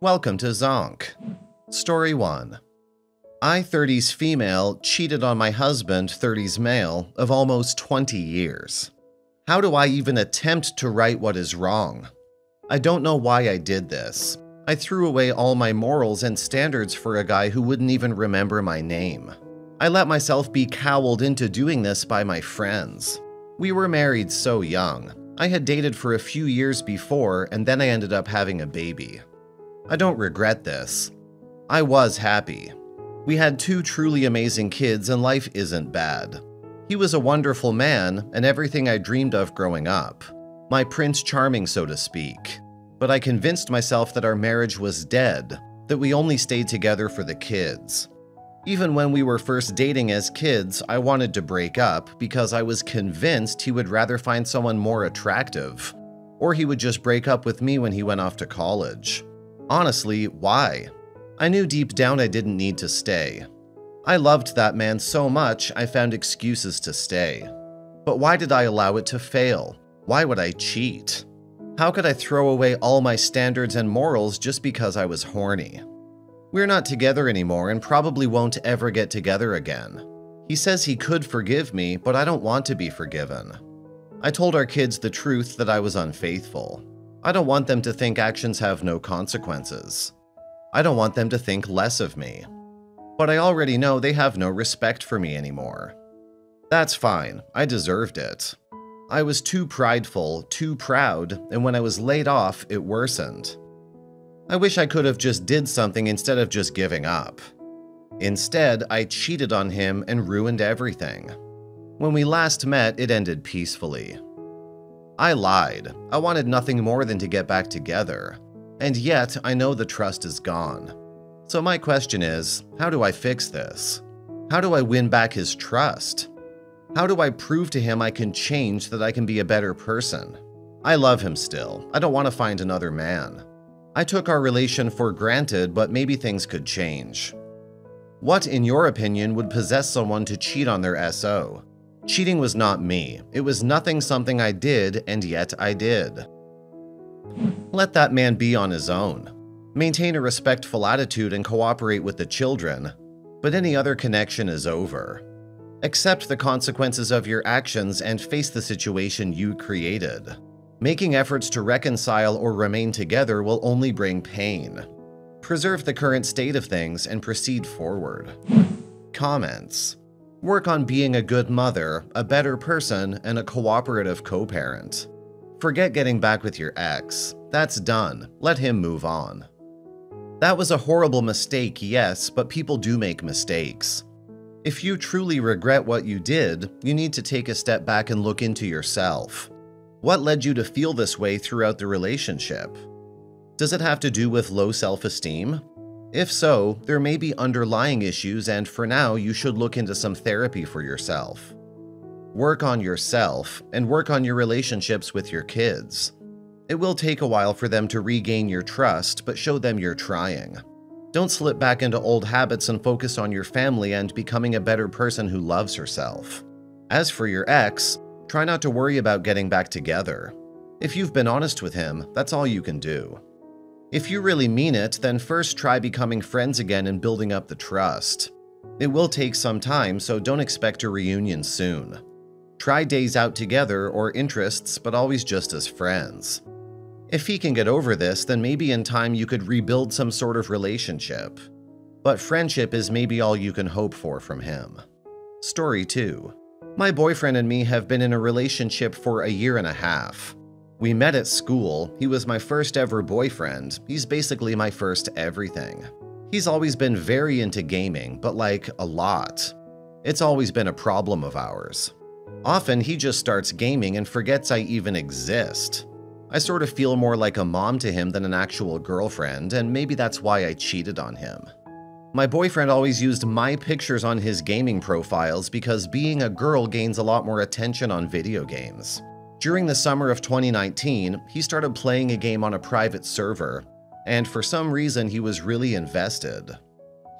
Welcome to Zonk. Story 1. I, 30s female, cheated on my husband, 30s male, of almost 20 years. How do I even attempt to right what is wrong? I don't know why I did this. I threw away all my morals and standards for a guy who wouldn't even remember my name. I let myself be cowled into doing this by my friends. We were married so young. I had dated for a few years before, and then I ended up having a baby. I don't regret this. I was happy. We had two truly amazing kids, and life isn't bad. He was a wonderful man and everything I dreamed of growing up. My Prince Charming, so to speak. But I convinced myself that our marriage was dead, that we only stayed together for the kids. Even when we were first dating as kids, I wanted to break up because I was convinced he would rather find someone more attractive. Or he would just break up with me when he went off to college. Honestly, why? I knew deep down I didn't need to stay. I loved that man so much I found excuses to stay. But why did I allow it to fail? Why would I cheat? How could I throw away all my standards and morals just because I was horny? We're not together anymore and probably won't ever get together again. He says he could forgive me, but I don't want to be forgiven. I told our kids the truth that I was unfaithful. I don't want them to think actions have no consequences. I don't want them to think less of me. But I already know they have no respect for me anymore. That's fine, I deserved it. I was too prideful, too proud, and when I was laid off, it worsened. I wish I could have just did something instead of just giving up. Instead, I cheated on him and ruined everything. When we last met, it ended peacefully. I lied. I wanted nothing more than to get back together. And yet, I know the trust is gone. So my question is, how do I fix this? How do I win back his trust? How do I prove to him I can change that I can be a better person? I love him still. I don't want to find another man. I took our relation for granted, but maybe things could change. What, in your opinion, would possess someone to cheat on their SO? Cheating was not me. It was nothing something I did, and yet I did. Let that man be on his own. Maintain a respectful attitude and cooperate with the children, but any other connection is over. Accept the consequences of your actions and face the situation you created. Making efforts to reconcile or remain together will only bring pain. Preserve the current state of things and proceed forward. Comments Work on being a good mother, a better person, and a cooperative co parent. Forget getting back with your ex. That's done. Let him move on. That was a horrible mistake, yes, but people do make mistakes. If you truly regret what you did, you need to take a step back and look into yourself. What led you to feel this way throughout the relationship? Does it have to do with low self esteem? If so, there may be underlying issues, and for now, you should look into some therapy for yourself. Work on yourself and work on your relationships with your kids. It will take a while for them to regain your trust, but show them you're trying. Don't slip back into old habits and focus on your family and becoming a better person who loves herself. As for your ex, try not to worry about getting back together. If you've been honest with him, that's all you can do. If you really mean it, then first try becoming friends again and building up the trust. It will take some time, so don't expect a reunion soon. Try days out together or interests, but always just as friends. If he can get over this, then maybe in time you could rebuild some sort of relationship. But friendship is maybe all you can hope for from him. Story 2 My boyfriend and me have been in a relationship for a year and a half. We met at school, he was my first ever boyfriend, he's basically my first everything. He's always been very into gaming, but like a lot. It's always been a problem of ours. Often he just starts gaming and forgets I even exist. I sort of feel more like a mom to him than an actual girlfriend, and maybe that's why I cheated on him. My boyfriend always used my pictures on his gaming profiles because being a girl gains a lot more attention on video games. During the summer of 2019, he started playing a game on a private server, and for some reason he was really invested.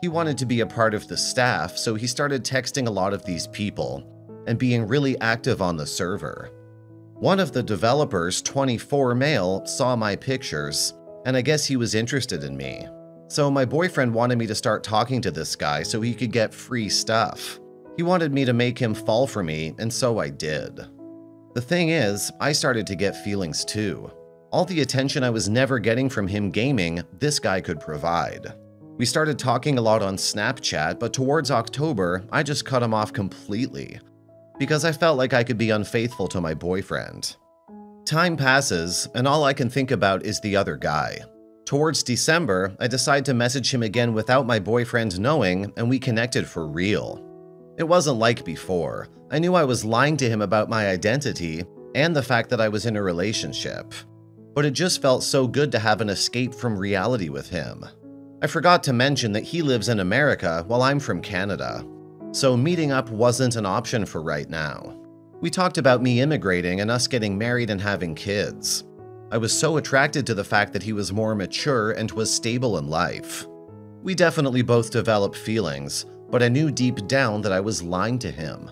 He wanted to be a part of the staff, so he started texting a lot of these people and being really active on the server. One of the developers, 24 male, saw my pictures, and I guess he was interested in me. So my boyfriend wanted me to start talking to this guy so he could get free stuff. He wanted me to make him fall for me, and so I did. The thing is, I started to get feelings too. All the attention I was never getting from him gaming, this guy could provide. We started talking a lot on Snapchat, but towards October, I just cut him off completely because I felt like I could be unfaithful to my boyfriend. Time passes, and all I can think about is the other guy. Towards December, I decide to message him again without my boyfriend knowing, and we connected for real. It wasn't like before. I knew I was lying to him about my identity and the fact that I was in a relationship. But it just felt so good to have an escape from reality with him. I forgot to mention that he lives in America while I'm from Canada, so meeting up wasn't an option for right now. We talked about me immigrating and us getting married and having kids. I was so attracted to the fact that he was more mature and was stable in life. We definitely both developed feelings, but I knew deep down that I was lying to him.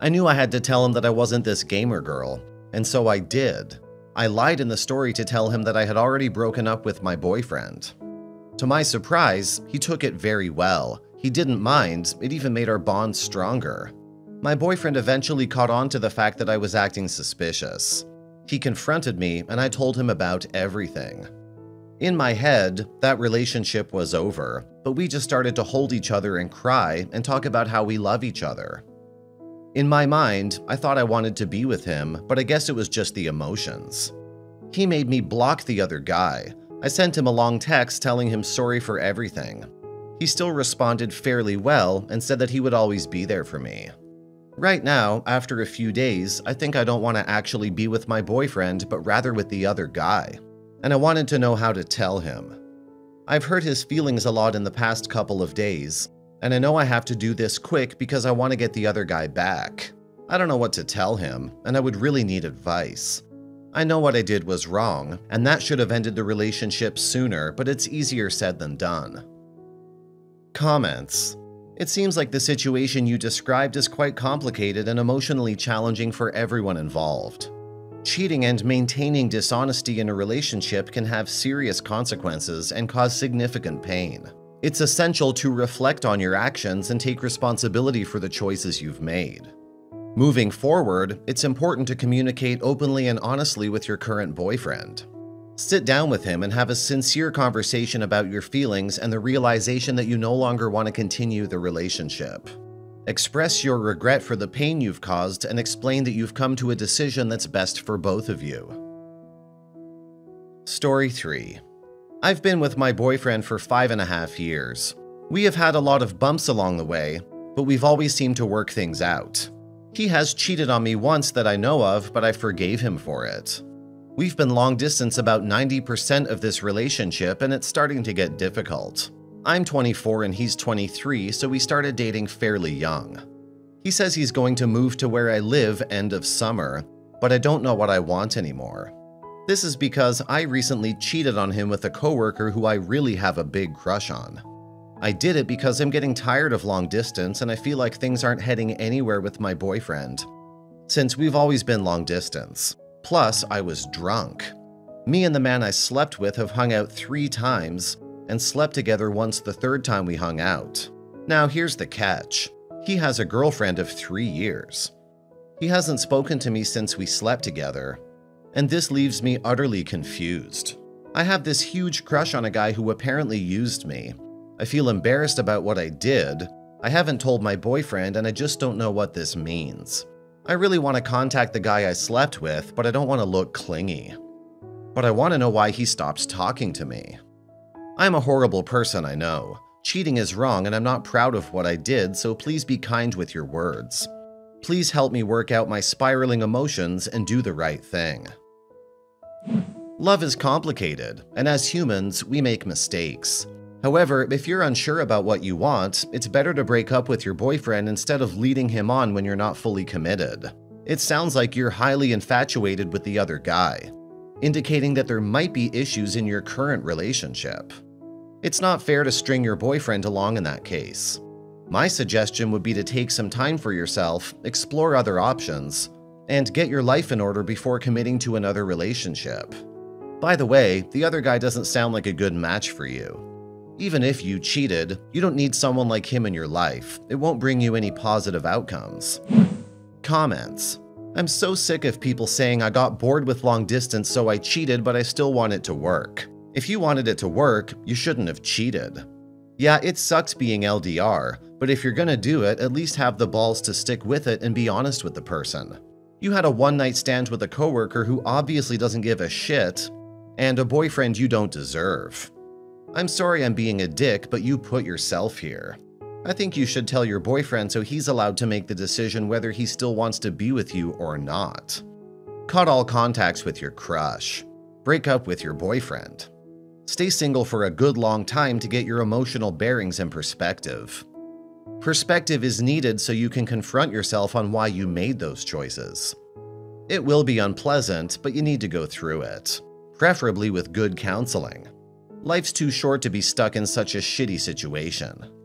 I knew I had to tell him that I wasn't this gamer girl, and so I did. I lied in the story to tell him that I had already broken up with my boyfriend. To my surprise, he took it very well. He didn't mind, it even made our bond stronger. My boyfriend eventually caught on to the fact that I was acting suspicious. He confronted me and I told him about everything. In my head, that relationship was over, but we just started to hold each other and cry and talk about how we love each other. In my mind, I thought I wanted to be with him, but I guess it was just the emotions. He made me block the other guy. I sent him a long text telling him sorry for everything. He still responded fairly well and said that he would always be there for me. Right now, after a few days, I think I don't want to actually be with my boyfriend, but rather with the other guy. And I wanted to know how to tell him. I've hurt his feelings a lot in the past couple of days, and I know I have to do this quick because I want to get the other guy back. I don't know what to tell him, and I would really need advice. I know what I did was wrong, and that should have ended the relationship sooner, but it's easier said than done. Comments it seems like the situation you described is quite complicated and emotionally challenging for everyone involved. Cheating and maintaining dishonesty in a relationship can have serious consequences and cause significant pain. It's essential to reflect on your actions and take responsibility for the choices you've made. Moving forward, it's important to communicate openly and honestly with your current boyfriend. Sit down with him and have a sincere conversation about your feelings and the realization that you no longer want to continue the relationship. Express your regret for the pain you've caused and explain that you've come to a decision that's best for both of you. Story 3 I've been with my boyfriend for five and a half years. We have had a lot of bumps along the way, but we've always seemed to work things out. He has cheated on me once that I know of, but I forgave him for it. We've been long distance about 90% of this relationship, and it's starting to get difficult. I'm 24 and he's 23, so we started dating fairly young. He says he's going to move to where I live end of summer, but I don't know what I want anymore. This is because I recently cheated on him with a coworker who I really have a big crush on. I did it because I'm getting tired of long distance and I feel like things aren't heading anywhere with my boyfriend. Since we've always been long distance. Plus, I was drunk. Me and the man I slept with have hung out three times and slept together once the third time we hung out. Now, here's the catch he has a girlfriend of three years. He hasn't spoken to me since we slept together, and this leaves me utterly confused. I have this huge crush on a guy who apparently used me. I feel embarrassed about what I did. I haven't told my boyfriend, and I just don't know what this means. I really want to contact the guy I slept with, but I don't want to look clingy. But I want to know why he stops talking to me. I'm a horrible person, I know. Cheating is wrong and I'm not proud of what I did, so please be kind with your words. Please help me work out my spiraling emotions and do the right thing. Love is complicated, and as humans, we make mistakes. However, if you're unsure about what you want, it's better to break up with your boyfriend instead of leading him on when you're not fully committed. It sounds like you're highly infatuated with the other guy, indicating that there might be issues in your current relationship. It's not fair to string your boyfriend along in that case. My suggestion would be to take some time for yourself, explore other options, and get your life in order before committing to another relationship. By the way, the other guy doesn't sound like a good match for you. Even if you cheated, you don't need someone like him in your life. It won't bring you any positive outcomes. Comments I'm so sick of people saying I got bored with long distance so I cheated but I still want it to work. If you wanted it to work, you shouldn't have cheated. Yeah, it sucks being LDR, but if you're gonna do it, at least have the balls to stick with it and be honest with the person. You had a one night stand with a coworker who obviously doesn't give a shit, and a boyfriend you don't deserve. I'm sorry I'm being a dick, but you put yourself here. I think you should tell your boyfriend so he's allowed to make the decision whether he still wants to be with you or not. Cut all contacts with your crush. Break up with your boyfriend. Stay single for a good long time to get your emotional bearings in perspective. Perspective is needed so you can confront yourself on why you made those choices. It will be unpleasant, but you need to go through it, preferably with good counseling. Life's too short to be stuck in such a shitty situation.